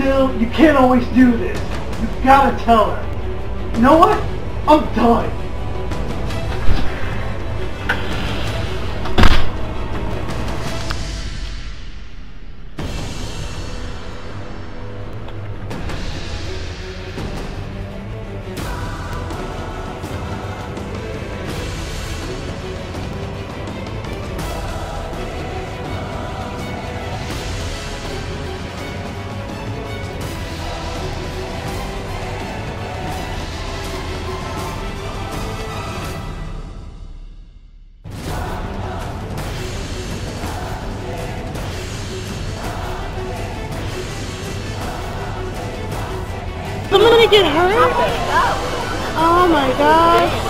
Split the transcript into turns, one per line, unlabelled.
Bill, you can't always do this. You've gotta tell her. You know what? I'm done.
Gonna get hurt? Oh my gosh.